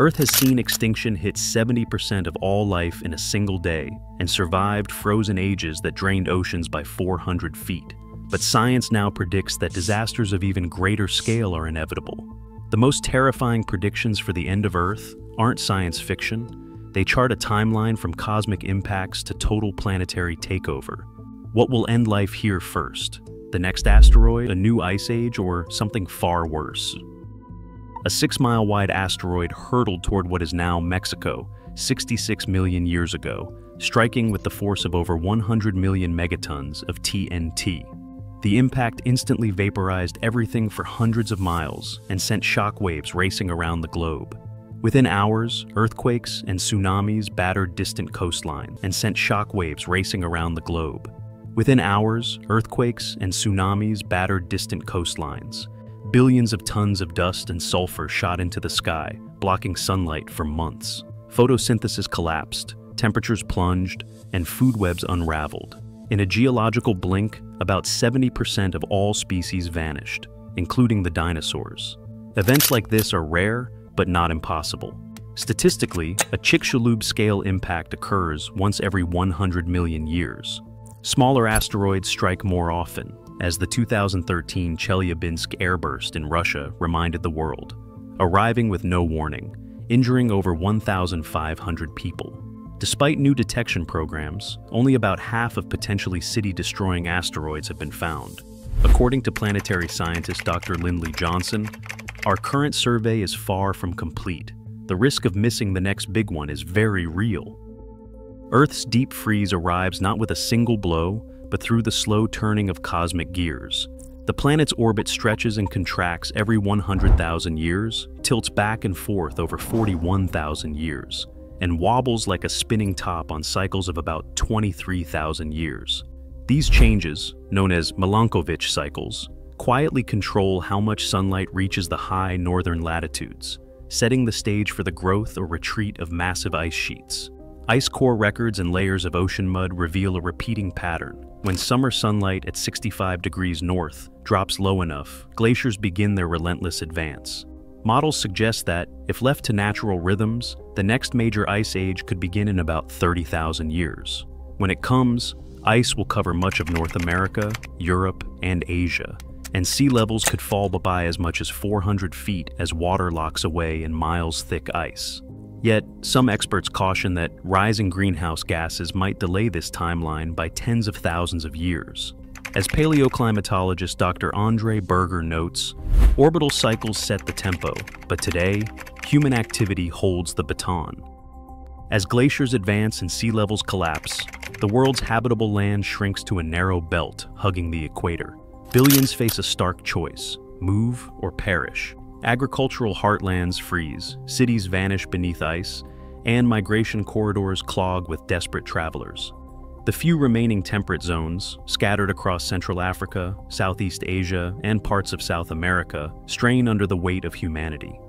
Earth has seen extinction hit 70% of all life in a single day and survived frozen ages that drained oceans by 400 feet. But science now predicts that disasters of even greater scale are inevitable. The most terrifying predictions for the end of Earth aren't science fiction. They chart a timeline from cosmic impacts to total planetary takeover. What will end life here first? The next asteroid, a new ice age, or something far worse? A six-mile wide asteroid hurtled toward what is now Mexico 66 million years ago, striking with the force of over 100 million megatons of TNT. The impact instantly vaporized everything for hundreds of miles and sent shockwaves racing around the globe. Within hours, earthquakes and tsunamis battered distant coastlines and sent shockwaves racing around the globe. Within hours, earthquakes and tsunamis battered distant coastlines. Billions of tons of dust and sulfur shot into the sky, blocking sunlight for months. Photosynthesis collapsed, temperatures plunged, and food webs unraveled. In a geological blink, about 70% of all species vanished, including the dinosaurs. Events like this are rare, but not impossible. Statistically, a Chicxulub scale impact occurs once every 100 million years. Smaller asteroids strike more often, as the 2013 Chelyabinsk airburst in Russia reminded the world, arriving with no warning, injuring over 1,500 people. Despite new detection programs, only about half of potentially city-destroying asteroids have been found. According to planetary scientist Dr. Lindley Johnson, our current survey is far from complete. The risk of missing the next big one is very real. Earth's deep freeze arrives not with a single blow, but through the slow turning of cosmic gears. The planet's orbit stretches and contracts every 100,000 years, tilts back and forth over 41,000 years, and wobbles like a spinning top on cycles of about 23,000 years. These changes, known as Milankovitch cycles, quietly control how much sunlight reaches the high northern latitudes, setting the stage for the growth or retreat of massive ice sheets. Ice core records and layers of ocean mud reveal a repeating pattern. When summer sunlight at 65 degrees north drops low enough, glaciers begin their relentless advance. Models suggest that, if left to natural rhythms, the next major ice age could begin in about 30,000 years. When it comes, ice will cover much of North America, Europe, and Asia, and sea levels could fall by as much as 400 feet as water locks away in miles-thick ice. Yet, some experts caution that rising greenhouse gases might delay this timeline by tens of thousands of years. As paleoclimatologist Dr. Andre Berger notes, orbital cycles set the tempo, but today, human activity holds the baton. As glaciers advance and sea levels collapse, the world's habitable land shrinks to a narrow belt hugging the equator. Billions face a stark choice, move or perish. Agricultural heartlands freeze, cities vanish beneath ice, and migration corridors clog with desperate travelers. The few remaining temperate zones, scattered across Central Africa, Southeast Asia, and parts of South America, strain under the weight of humanity.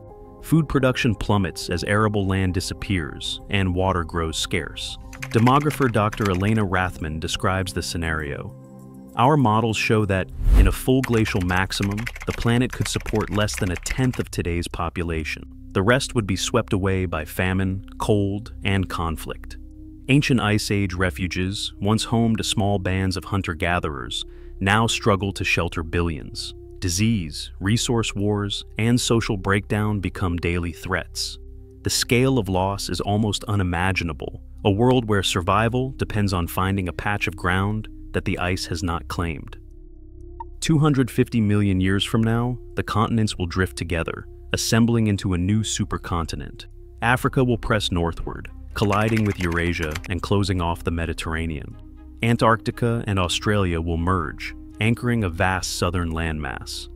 Food production plummets as arable land disappears and water grows scarce. Demographer Dr. Elena Rathman describes the scenario, our models show that, in a full glacial maximum, the planet could support less than a tenth of today's population. The rest would be swept away by famine, cold, and conflict. Ancient Ice Age refuges, once home to small bands of hunter-gatherers, now struggle to shelter billions. Disease, resource wars, and social breakdown become daily threats. The scale of loss is almost unimaginable, a world where survival depends on finding a patch of ground that the ice has not claimed. 250 million years from now, the continents will drift together, assembling into a new supercontinent. Africa will press northward, colliding with Eurasia and closing off the Mediterranean. Antarctica and Australia will merge, anchoring a vast southern landmass.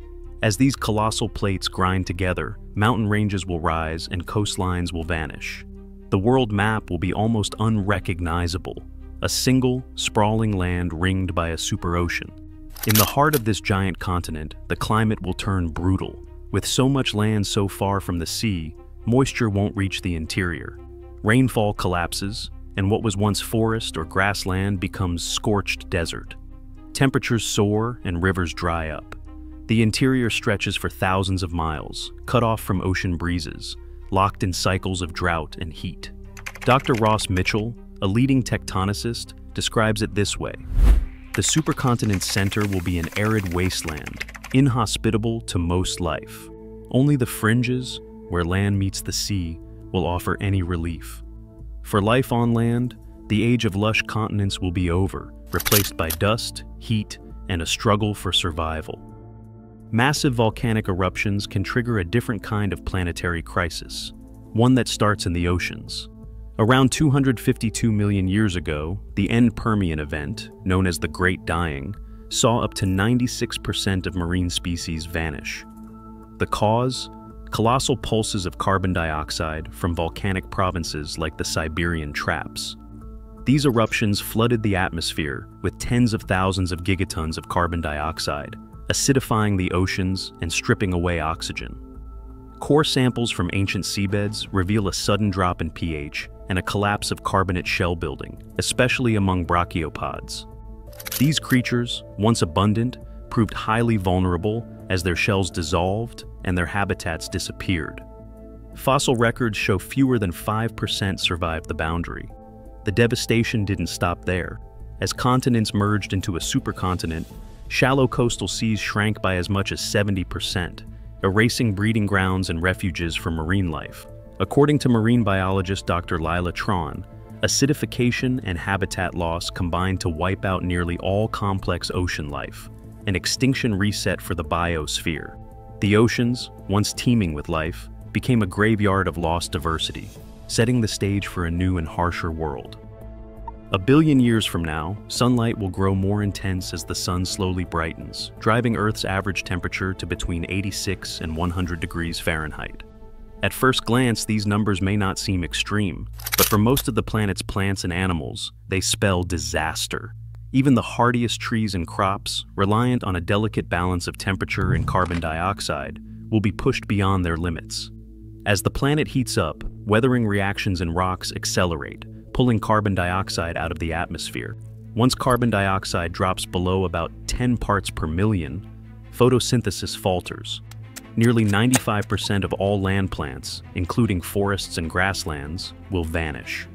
As these colossal plates grind together, mountain ranges will rise and coastlines will vanish. The world map will be almost unrecognizable, a single, sprawling land ringed by a superocean. In the heart of this giant continent, the climate will turn brutal. With so much land so far from the sea, moisture won't reach the interior. Rainfall collapses, and what was once forest or grassland becomes scorched desert. Temperatures soar and rivers dry up. The interior stretches for thousands of miles, cut off from ocean breezes, locked in cycles of drought and heat. Dr. Ross Mitchell, a leading tectonicist, describes it this way. The supercontinent's center will be an arid wasteland, inhospitable to most life. Only the fringes, where land meets the sea, will offer any relief. For life on land, the age of lush continents will be over, replaced by dust, heat, and a struggle for survival. Massive volcanic eruptions can trigger a different kind of planetary crisis, one that starts in the oceans. Around 252 million years ago, the end Permian event, known as the Great Dying, saw up to 96% of marine species vanish. The cause? Colossal pulses of carbon dioxide from volcanic provinces like the Siberian Traps. These eruptions flooded the atmosphere with tens of thousands of gigatons of carbon dioxide, acidifying the oceans and stripping away oxygen. Core samples from ancient seabeds reveal a sudden drop in pH and a collapse of carbonate shell building, especially among brachiopods. These creatures, once abundant, proved highly vulnerable as their shells dissolved and their habitats disappeared. Fossil records show fewer than 5% survived the boundary. The devastation didn't stop there. As continents merged into a supercontinent, shallow coastal seas shrank by as much as 70%, erasing breeding grounds and refuges for marine life. According to marine biologist Dr. Lila Tron, acidification and habitat loss combined to wipe out nearly all complex ocean life, an extinction reset for the biosphere. The oceans, once teeming with life, became a graveyard of lost diversity, setting the stage for a new and harsher world. A billion years from now, sunlight will grow more intense as the sun slowly brightens, driving Earth's average temperature to between 86 and 100 degrees Fahrenheit. At first glance, these numbers may not seem extreme, but for most of the planet's plants and animals, they spell disaster. Even the hardiest trees and crops, reliant on a delicate balance of temperature and carbon dioxide, will be pushed beyond their limits. As the planet heats up, weathering reactions in rocks accelerate, pulling carbon dioxide out of the atmosphere. Once carbon dioxide drops below about 10 parts per million, photosynthesis falters. Nearly 95% of all land plants, including forests and grasslands, will vanish.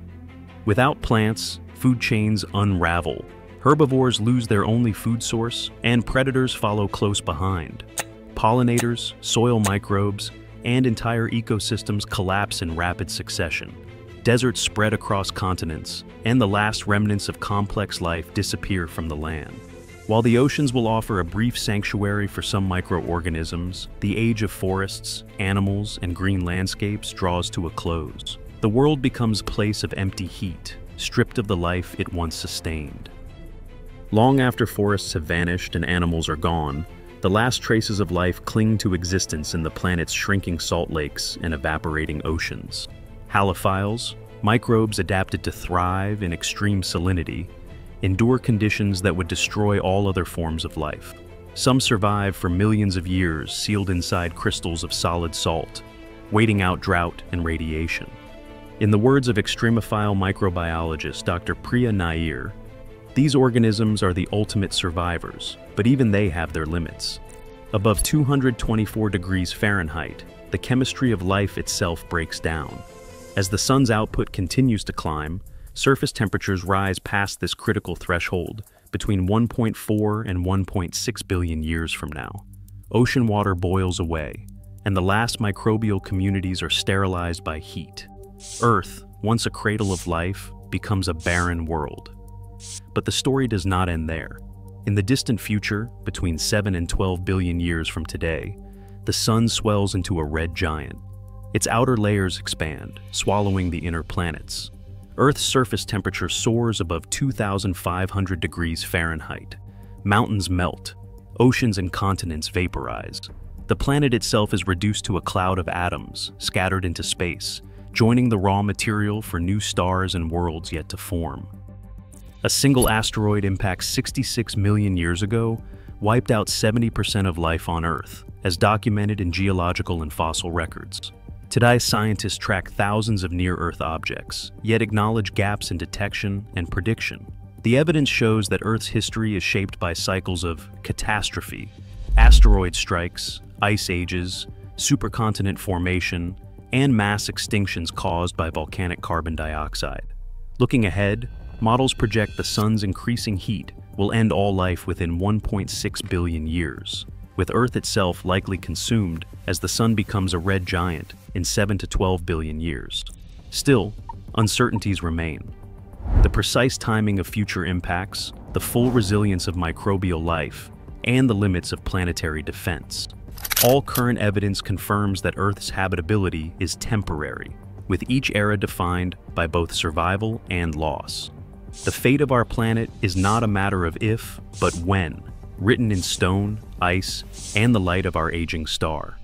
Without plants, food chains unravel. Herbivores lose their only food source, and predators follow close behind. Pollinators, soil microbes, and entire ecosystems collapse in rapid succession. Deserts spread across continents, and the last remnants of complex life disappear from the land. While the oceans will offer a brief sanctuary for some microorganisms, the age of forests, animals, and green landscapes draws to a close. The world becomes a place of empty heat, stripped of the life it once sustained. Long after forests have vanished and animals are gone, the last traces of life cling to existence in the planet's shrinking salt lakes and evaporating oceans. Halophiles, microbes adapted to thrive in extreme salinity, endure conditions that would destroy all other forms of life. Some survive for millions of years sealed inside crystals of solid salt, waiting out drought and radiation. In the words of extremophile microbiologist Dr. Priya Nair, these organisms are the ultimate survivors, but even they have their limits. Above 224 degrees Fahrenheit, the chemistry of life itself breaks down, as the sun's output continues to climb, surface temperatures rise past this critical threshold between 1.4 and 1.6 billion years from now. Ocean water boils away, and the last microbial communities are sterilized by heat. Earth, once a cradle of life, becomes a barren world. But the story does not end there. In the distant future, between 7 and 12 billion years from today, the sun swells into a red giant, its outer layers expand, swallowing the inner planets. Earth's surface temperature soars above 2,500 degrees Fahrenheit. Mountains melt, oceans and continents vaporize. The planet itself is reduced to a cloud of atoms, scattered into space, joining the raw material for new stars and worlds yet to form. A single asteroid impact 66 million years ago wiped out 70% of life on Earth, as documented in geological and fossil records. Today, scientists track thousands of near-Earth objects, yet acknowledge gaps in detection and prediction. The evidence shows that Earth's history is shaped by cycles of catastrophe, asteroid strikes, ice ages, supercontinent formation, and mass extinctions caused by volcanic carbon dioxide. Looking ahead, models project the sun's increasing heat will end all life within 1.6 billion years, with Earth itself likely consumed as the sun becomes a red giant in 7 to 12 billion years. Still, uncertainties remain. The precise timing of future impacts, the full resilience of microbial life, and the limits of planetary defense. All current evidence confirms that Earth's habitability is temporary, with each era defined by both survival and loss. The fate of our planet is not a matter of if, but when, written in stone, ice, and the light of our aging star.